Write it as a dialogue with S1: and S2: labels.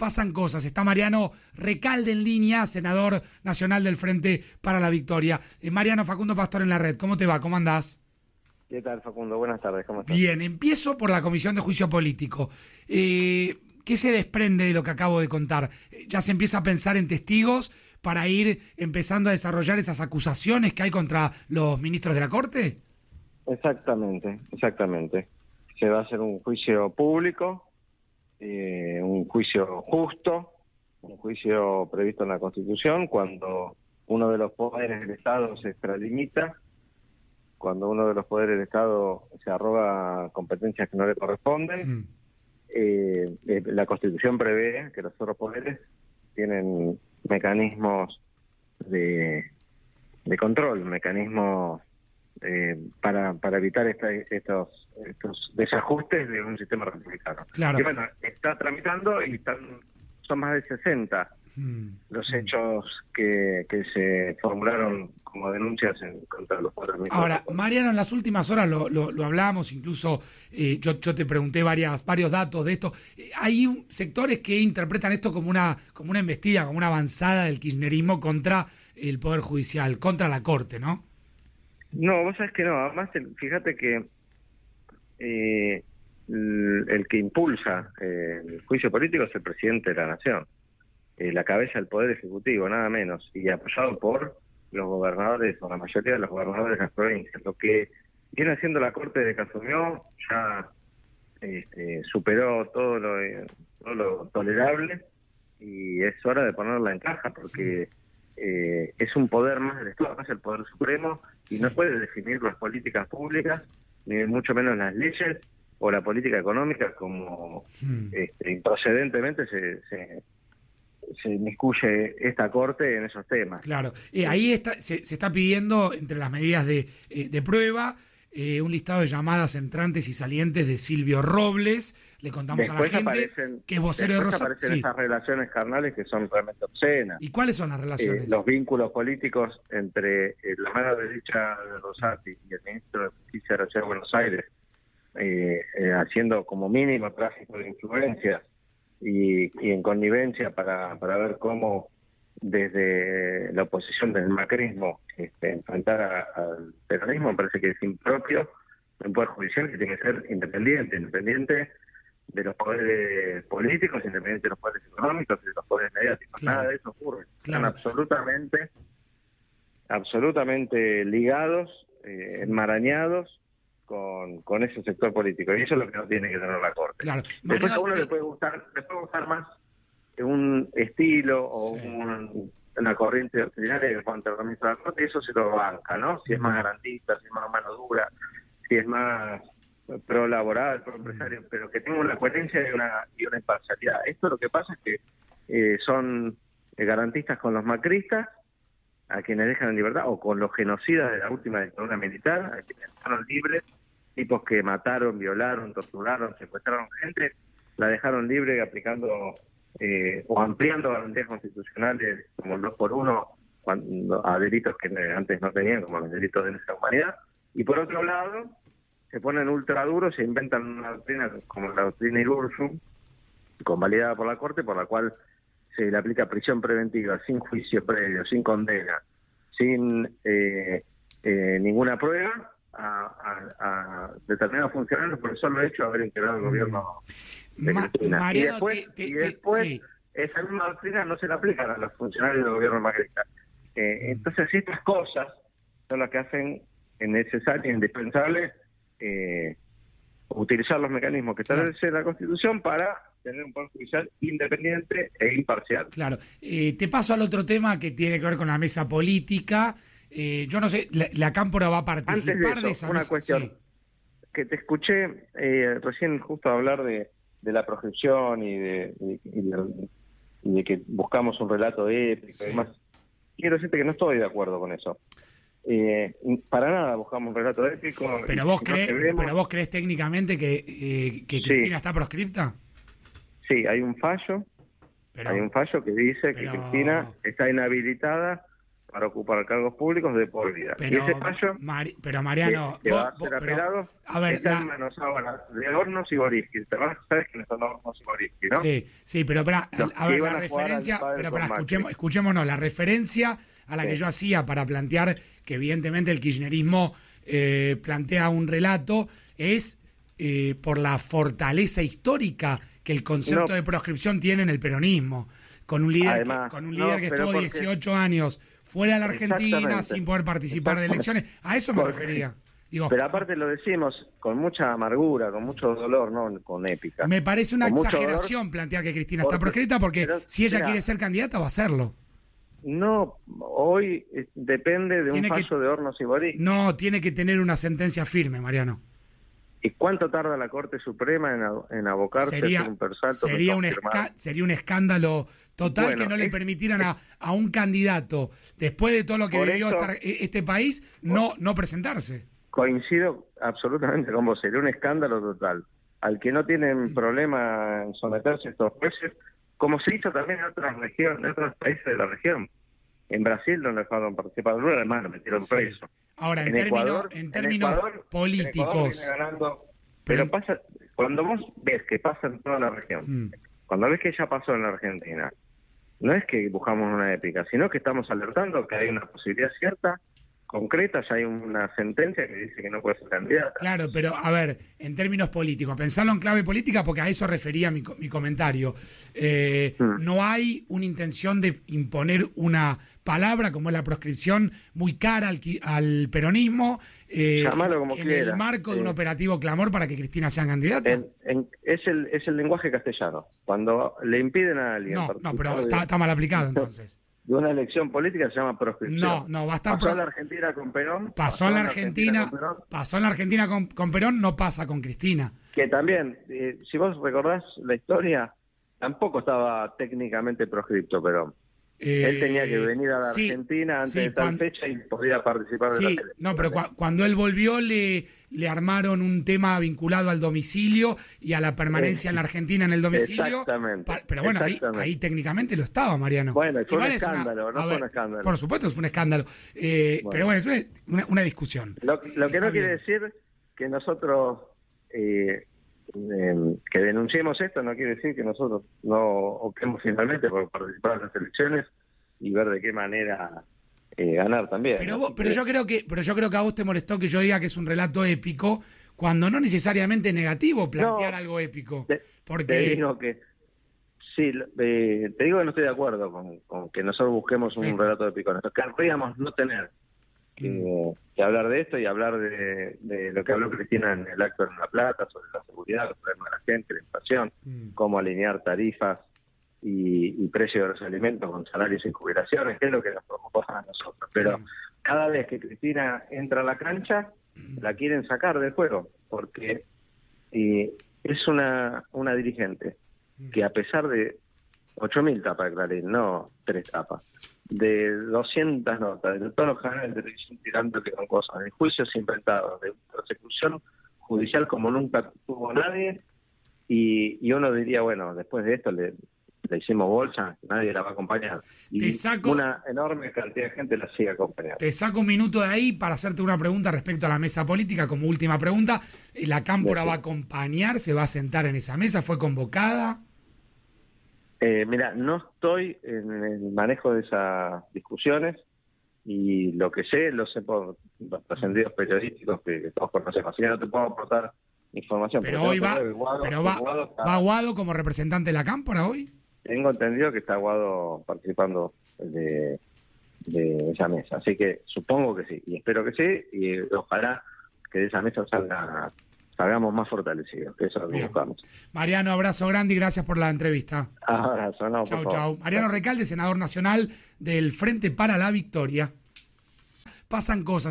S1: pasan cosas. Está Mariano Recalde en línea, senador nacional del Frente para la Victoria. Eh, Mariano Facundo Pastor en la red, ¿cómo te va? ¿Cómo andás?
S2: ¿Qué tal, Facundo? Buenas tardes, ¿cómo estás?
S1: Bien, empiezo por la Comisión de Juicio Político. Eh, ¿Qué se desprende de lo que acabo de contar? Eh, ¿Ya se empieza a pensar en testigos para ir empezando a desarrollar esas acusaciones que hay contra los ministros de la Corte?
S2: Exactamente, exactamente. Se va a hacer un juicio público, eh, un juicio justo, un juicio previsto en la Constitución, cuando uno de los poderes del Estado se extralimita, cuando uno de los poderes del Estado se arroga competencias que no le corresponden. Mm. Eh, eh, la Constitución prevé que los otros poderes tienen mecanismos de, de control, mecanismos eh, para, para evitar estos, estos desajustes de un sistema republicano.
S1: Claro.
S2: Y bueno, está tramitando y están, son más de 60 hmm. los hechos que, que se formularon como denuncias en contra los poderes
S1: Ahora, Mariano, en las últimas horas lo, lo, hablamos, incluso eh, yo, yo te pregunté varias, varios datos de esto. Eh, hay sectores que interpretan esto como una, como una embestida, como una avanzada del kirchnerismo contra el Poder Judicial, contra la Corte, ¿no?
S2: No, vos sabés que no. Además, fíjate que eh, el, que impulsa eh, el juicio político es el presidente de la Nación, eh, la cabeza del Poder Ejecutivo, nada menos, y apoyado por los gobernadores, o la mayoría de los gobernadores de las provincias. Lo que viene haciendo la Corte de que ya este, superó todo lo, todo lo tolerable y es hora de ponerla en caja porque eh, es un poder más del Estado, es el poder supremo y no puede definir las políticas públicas, ni mucho menos las leyes o la política económica como hmm. este, improcedentemente se, se, se inmiscuye esta corte en esos temas.
S1: Claro, y ahí está, se, se, está pidiendo entre las medidas de, eh, de prueba eh, un listado de llamadas entrantes y salientes de Silvio Robles. Le contamos a la gente que es vocero de
S2: Rosario. aparecen esas relaciones carnales que son realmente obscenas.
S1: ¿Y cuáles son las relaciones?
S2: Eh, los vínculos políticos entre eh, la mano derecha de Rosati y el ministro de Justicia de la Ciudad de Buenos Aires, haciendo como mínimo tráfico de influencias y, y en connivencia para, para ver cómo desde la oposición del macrismo este, enfrentar al peronismo me parece que es impropio un poder judicial que tiene que ser independiente, independiente de los poderes políticos, independiente de los poderes económicos de los poderes mediáticos. Nada de eso ocurre. Están absolutamente, absolutamente ligados, eh, enmarañados con, con ese sector político. Y eso es lo que no tiene que tener la Corte. Después a uno le puede gustar, le puede gustar más un estilo o una corriente en cuanto al ministro de la Corte, eso se lo banca, ¿no? Si es más garantista, si es más mano dura, si es más pro laboral, pro empresario, pero que tenga una coherencia y una, y una imparcialidad. Esto lo que pasa es que eh, son eh, garantistas con los macristas, a quienes dejan en libertad, o con los genocidas de la última dictadura militar, a quienes dejaron libres, tipos que mataron, violaron, torturaron, secuestraron gente, la dejaron libre aplicando eh, o ampliando garantías constitucionales como el 2 por 1 cuando, a delitos que antes no tenían, como los delitos de lesa humanidad. Y por otro lado, se ponen ultra duros, se inventan una doctrina como la doctrina Irursum, convalidada por la Corte, por la cual se le aplica prisión preventiva sin juicio previo, sin condena, sin eh, eh, ninguna prueba a, a, determinados funcionarios por el solo hecho de haber integrado el gobierno y después, esa misma doctrina no se la aplica a los funcionarios del gobierno macrista. Eh, mm. entonces, estas cosas son las que hacen necesario e indispensable eh, utilizar los mecanismos que establece la Constitución para tener un poder judicial independiente e imparcial.
S1: Claro. Eh, te paso al otro tema que tiene que ver con la mesa política. Eh, yo no sé, la, Cámpora va a participar
S2: de,
S1: esa
S2: una cuestión que te escuché eh, recién justo hablar de, de la proyección y de, de, que buscamos un relato épico y demás. Quiero decirte que no estoy de acuerdo con eso. Eh, para nada buscamos un relato épico.
S1: ¿Pero vos, crees, ¿pero vos crees técnicamente que, eh, que Cristina está proscripta?
S2: Sí, hay un fallo. hay un fallo que dice que Cristina está inhabilitada para ocupar cargos públicos de por vida.
S1: Pero, y ese fallo, pero Mariano,
S2: que, va a ser apelado, a ver, manos ahora de Hornos y Boriski. ¿Sabes quiénes son Hornos y Boriski, no?
S1: Sí, sí, pero para, a ver, la referencia, pero para escuchemos, escuchémonos, la referencia a la que yo hacía para plantear que evidentemente el kirchnerismo eh, plantea un relato es eh, por la fortaleza histórica que el concepto de proscripción tiene en el peronismo, con un líder, que, con un líder que estuvo 18 años fuera de la Argentina sin poder participar de elecciones. A eso me refería.
S2: pero aparte lo decimos con mucha amargura, con mucho dolor, no con épica.
S1: Me parece una exageración plantear que Cristina está proscrita porque si ella quiere ser candidata va a hacerlo.
S2: No, hoy eh, depende de un fallo de Hornos y Boris.
S1: No, tiene que tener una sentencia firme, Mariano.
S2: ¿Y cuánto tarda la Corte Suprema en, en abocarse
S1: sería,
S2: a un persalto?
S1: Sería un, sería un escándalo total que no le permitieran a, un candidato, después de todo lo que vivió e, este país, no, no presentarse.
S2: Coincido absolutamente con vos, sería un escándalo total. Al que no tienen problema en someterse a estos jueces, como se hizo también en otras regiones, en otros países de la región. En Brasil no dejaron participar de además lo metieron preso.
S1: Ahora, en, términos, en términos políticos.
S2: pero pasa, cuando vos ves que pasa en toda la región, mm. cuando ves que ya pasó en la Argentina, no es que buscamos una épica, sino que estamos alertando que hay una posibilidad cierta concreta, ya hay una sentencia que dice que no puede ser candidata.
S1: Claro, pero a ver, en términos políticos, pensarlo en clave política, porque a eso refería mi, mi comentario. Eh, mm. No hay una intención de imponer una palabra como es la proscripción muy cara al, al peronismo
S2: eh, como
S1: en el marco de un operativo clamor para que Cristina sea candidata.
S2: es, el, es el lenguaje castellano. Cuando le impiden a alguien.
S1: No, no pero está mal aplicado entonces
S2: de una elección política se llama proscripción.
S1: No, no, va a estar.
S2: Pasó en la Argentina con Perón.
S1: Pasó, en la Argentina, pasó en la Argentina con, Perón, no pasa con Cristina.
S2: Que también, eh, si vos recordás la historia, tampoco estaba técnicamente proscripto Perón. Él tenía que eh, venir a la Argentina antes de tal fecha y podía participar de la elección.
S1: No, pero cuando él volvió le le armaron un tema vinculado al domicilio y a la permanencia en la Argentina en el domicilio.
S2: Exactamente.
S1: Pero bueno, ahí, técnicamente lo estaba, Mariano.
S2: Bueno, fue un escándalo, no fue un escándalo.
S1: Por supuesto, fue un escándalo. Eh, pero bueno, es una, discusión.
S2: Lo, que no quiere decir que nosotros eh, em, que denunciemos esto, no quiere decir que nosotros no optemos finalmente por participar en las elecciones y ver de qué manera eh, ganar también.
S1: Pero, pero yo creo que, pero yo creo que a vos te molestó que yo diga que es un relato épico, cuando no necesariamente negativo plantear algo épico. porque
S2: te digo que sí, eh, te digo que no estoy de acuerdo con, que nosotros busquemos un relato épico. Nosotros querríamos no tener mm. que, hablar de esto y hablar de, lo que habló Cristina en el acto en La Plata sobre la seguridad, los problemas de la gente, la inflación, mm. cómo alinear tarifas y, y precio de los alimentos con salarios y jubilaciones, que es lo que nos preocupa a nosotros. Pero cada vez que Cristina entra a la cancha, la quieren sacar del juego, porque es una, una dirigente que a pesar de 8.000 tapas de Clarín, no tres tapas, de 200 notas, de todos los canales de televisión tirando que son cosas, de juicios inventados, de persecución judicial como nunca tuvo nadie, y, y uno diría, bueno, después de esto le, le hicimos bolsa, nadie la va a acompañar. Y una enorme cantidad de gente la sigue acompañando.
S1: Te saco un minuto de ahí para hacerte una pregunta respecto a la mesa política, como última pregunta. ¿La Cámpora va a acompañar? ¿Se va a sentar en esa mesa? ¿Fue convocada?
S2: Eh, mira, no estoy en el manejo de esas discusiones y lo que sé lo sé por los trascendidos periodísticos que, todos conocemos. Así que no te puedo aportar información.
S1: Pero hoy va, pero va, va Guado como representante de la Cámpora hoy.
S2: Tengo entendido que está Aguado participando de, esa mesa, así que supongo que sí, y espero que sí, y ojalá que de esa mesa salga, salgamos más fortalecidos, que eso es lo que buscamos.
S1: Mariano, abrazo grande y gracias por la entrevista.
S2: Abrazo, no,
S1: Chau, chau. Mariano Recalde, senador nacional del Frente para la Victoria. Pasan cosas.